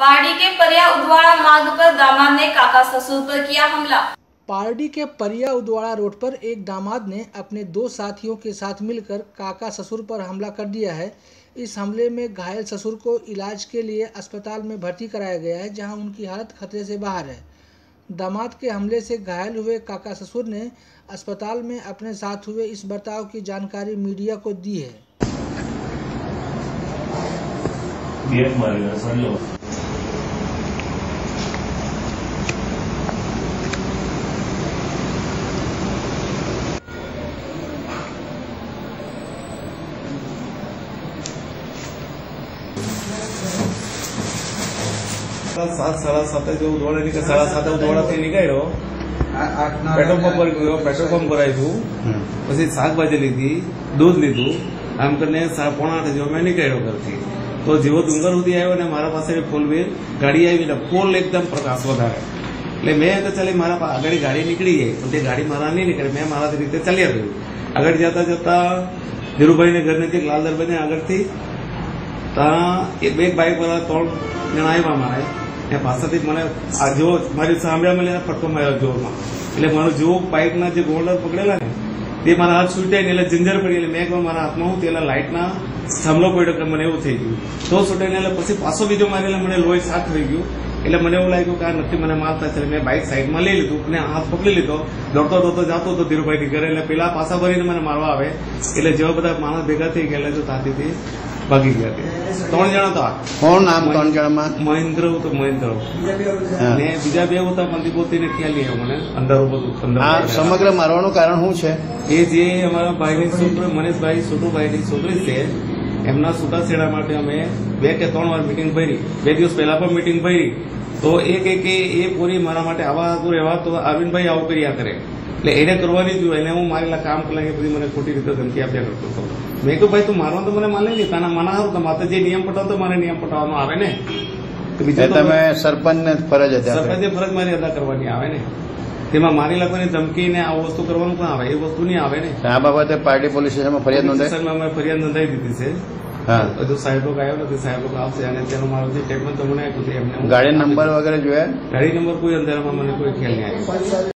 पहाड़ी के परिया उदवाड़ा मार्ग पर दामाद ने काका ससुर पर किया हमला। पारडी के परिया उदवाड़ा रोड पर एक दामाद ने अपने दो साथियों के साथ मिलकर काका ससुर पर हमला कर दिया है। इस हमले में घायल ससुर को इलाज के लिए अस्पताल में भर्ती कराया गया है जहाँ उनकी हालत खतरे से बाहर है। दामाद के हमले से घायल हुए काका ससुर ने अस्पताल में अपने साथ हुए इस बर्ताव की जानकारी मीडिया को दी है। સાત સાડા સાતે જેવું દોડે નીકળે સાડા સાતે દોડાથી નીકળ્યો. પેટ્રોલ પંપ પર ગયો પેટ્રોલ પંપ કરાવ્યું પછી શાકભાજી લીધી દૂધ લીધું. આમ કરીને પોણા આઠ જેવો મેં નીકળ્યો ઘરથી. તો જેવો ડુંગર સુધી આવ્યો ને મારા પાસે ફૂલ વ્હીલ ગાડી આવી ને ફૂલ એકદમ પ્રકાશ વધારે. એટલે મેં તો ચાલી મારા આગળ ગાડી નીકળી ગઈ પણ તે ગાડી મારા નહીં નીકળે. મેં મારા રીતે ચાલ્યા ગયું. આગળ જતા જતા ધીરુભાઈને ઘર નજીક લાલ દરબારને આગળથી ત્યાં એક બે બાઇક વાળા ત્રણ જણા આવ્યા મારે. ને પાછળથી મને આ જો મારી સાંભળ્યા મળે ફટકો માર્યો જોરમાં. એટલે મારો જો બાઇકના જે ગોલ્ડર પકડેલા ને, તે મારા હાથ છૂટ્યા ને એટલે જિંજર પડી એટલે મેં કહ્યું મારા હાથમાં હું તેલા લાઇટના થાંભલો પડ્યો એટલે મને એવું થઈ ગયું. તો ને એટલે પછી પાછો બીજો મારી મને લોહી સાફ થઈ ગયું. એટલે મને એવું લાગ્યું કે આ નથી મને મારતા છે મેં બાઇક સાઈડમાં લઈ લીધું અને હાથ પકડી લીધો. દોડતો દોડતો જતો હતો ધીરુભાઈની ઘરે. એટલે પેલા પાછા ભરીને મને મારવા આવે. એટલે જેવા બધા માણસ ભેગા થઈ ગયા, એટલે તાતીથી ભાગી ગયા. ત્રણ જણા હતા કોણ નામ ત્રણ જણામાં? મહેન્દ્ર તો મહેન્દ્ર. ને બીજા બે હતા મને ને ખ્યાલ નહીં મને. અંધારું બધું આ સમગ્ર મારવાનું કારણ શું છે? એ જે અમારા ભાઈની છોકરી મનીષભાઈ છોટુભાઈની છોકરી છે એમના છૂટાછેડા માટે અમે બે કે ત્રણ વાર મિટિંગ ભરી. બે દિવસ પહેલા પણ મિટિંગ ભરી. તો એ કે એ પૂરી મારા માટે આવા હતું એવા તો અરવિંદભાઈ આવું કર્યા કરે. એટલે એને કરવાની જ એને હું મારેલા કામ કલાકે બધી મને ખોટી રીતે ધમકી આપ્યા કરતો હતો. મેં કહ્યું ભાઈ તું મારવા તો મને માને નહીં તાના માના હારું તો મારે જે નિયમ પટાવ તો મારે નિયમ પટાવવાનો આવે ને. બીજા તમે સરપંચને ફરજ હતી આપી. સરપંચે ફરજ મારી અદા કરવાની આવે ને. તેમાં મારી લાખવાની ધમકી ને આ વસ્તુ કરવાનું પણ આવે એ વસ્તુ નહીં આવે ને. આ બાબતે પાર્ટી પોલીસ સ્ટેશનમાં ફરિયાદ નોંધાઈ? અમે ફરિયાદ નોંધાવી દીધી છે. હા. હજુ સાહેબ લોકો આવ્યો નથી સાહેબ લોકો આવશે અને તેનો મારો જે સ્ટેટમેન્ટ તમને આપ્યું એમને ગાડી નંબર વગેરે જોયા? ગાડી નંબર કોઈ અંધારામાં મને કોઈ ખ્યાલ નહીં આવ્યો.